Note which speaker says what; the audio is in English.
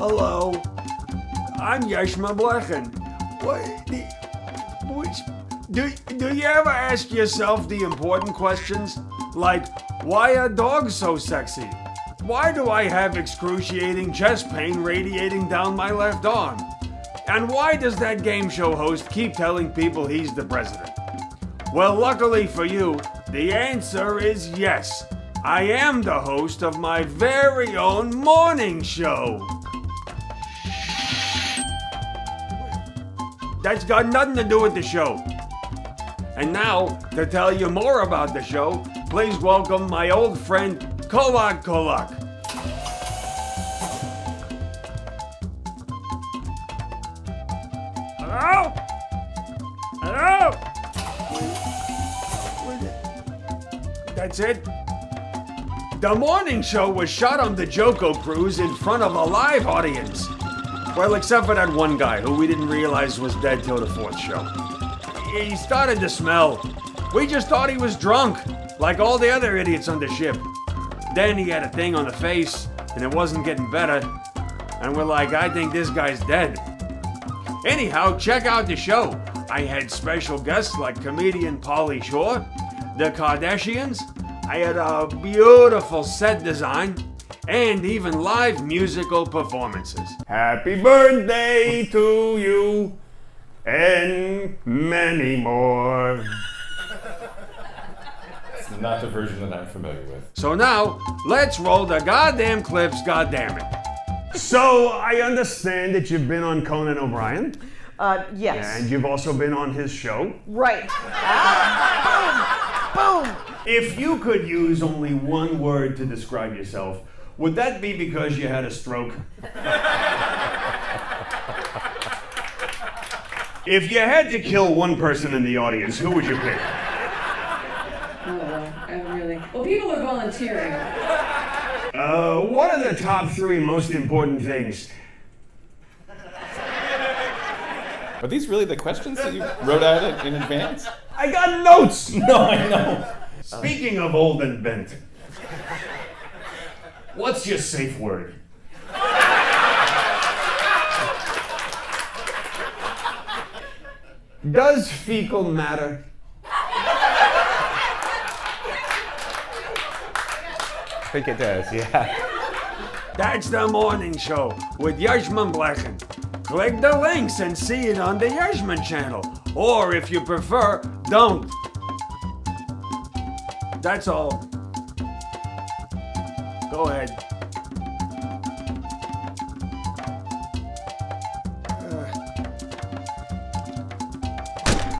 Speaker 1: Hello. I'm Yeshmin Blechin. What, which, do, do you ever ask yourself the important questions? Like, why are dogs so sexy? Why do I have excruciating chest pain radiating down my left arm? And why does that game show host keep telling people he's the president? Well, luckily for you, the answer is yes. I am the host of my very own morning show. That's got nothing to do with the show. And now, to tell you more about the show, please welcome my old friend Kolak Kolak. Hello? Hello? That's it? The morning show was shot on the JoCo cruise in front of a live audience. Well, except for that one guy who we didn't realize was dead till the fourth show. He started to smell. We just thought he was drunk, like all the other idiots on the ship. Then he had a thing on the face, and it wasn't getting better. And we're like, I think this guy's dead. Anyhow, check out the show. I had special guests like comedian Pauly Shore, the Kardashians. I had a beautiful set design and even live musical performances. Happy birthday to you and many more.
Speaker 2: It's not the version that I'm familiar with.
Speaker 1: So now, let's roll the goddamn clips, goddammit.
Speaker 3: So I understand that you've been on Conan O'Brien,
Speaker 4: Uh, yes.
Speaker 3: and you've also been on his show.
Speaker 4: Right. Ah, boom! Boom!
Speaker 3: If you could use only one word to describe yourself, would that be because you had a stroke? if you had to kill one person in the audience, who would you pick?
Speaker 5: Oh, well, I really. Well, people are volunteering.
Speaker 3: Uh, what are the top three most important things?
Speaker 2: Are these really the questions that you wrote out in advance?
Speaker 3: I got notes!
Speaker 2: No, I know.
Speaker 3: Speaking of old and bent, what's your safe word? Does fecal matter?
Speaker 6: I think it does, yeah.
Speaker 1: That's the morning show with Yeshmin Blechin. Click the links and see it on the Yeshmin channel. Or if you prefer, don't. That's all. Go ahead.